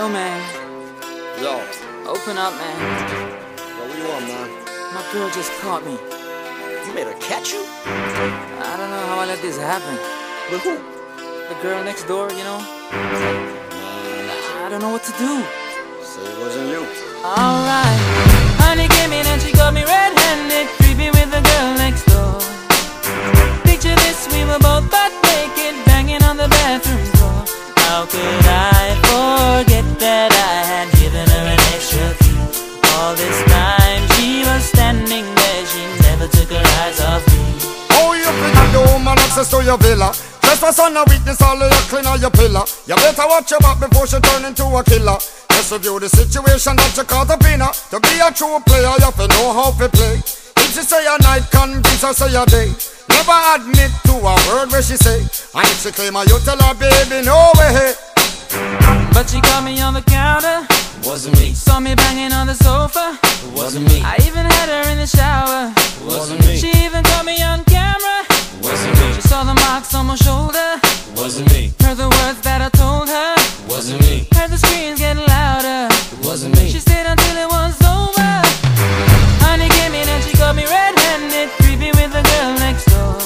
Yo, man. Yo. Open up, man. Yo, what you want, man? My girl just caught me. You made her catch you? I don't know how I let this happen. With who? The girl next door, you know? I don't know what to do. So it wasn't you. Alright. Honey came in and she got me red-handed, creepy with the girl next door. Picture this, we were both butt naked, banging on the bathroom door. How could I access to your villa. Trespass on a weakness, all of your clean on your pillar. You better watch your back before she turn into a killer. Just review the situation that you caught up in her. To be a true player, you have to know how to play. If she say a night, convince her say a day. Never admit to a word where she say. And if she claim her, you tell her, baby, no way. But she caught me on the counter, Wasn't me, saw me banging on the sofa. wasn't me, I even had her in the shower. The girl next door.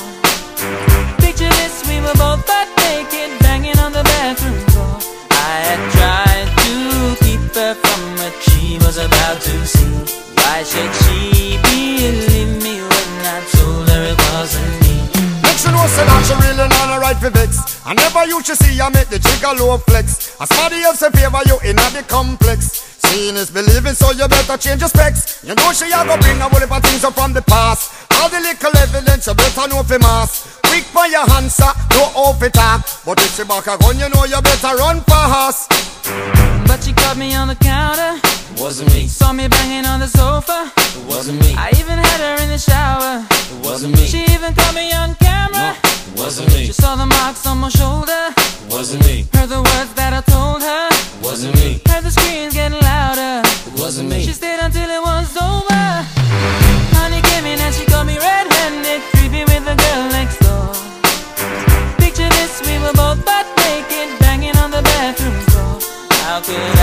Picture this, we were both butt naked, banging on the bathroom door. I had tried to keep her from what she was about to see. Why should she know say that she really not a right for vex. I never used to see I make the jigger low flex. As somebody else in favor you in a the complex. Seeing is believing, so you better change your specs. You know she a go bring a whole heap of things up from the past. All the little evidence you better know for mass. Quick for your answer, no off it talk. But if she back a gun, you know you better run fast. But she caught me on the counter, Wasn't me, saw me banging on the sofa. How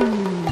Mm-hmm.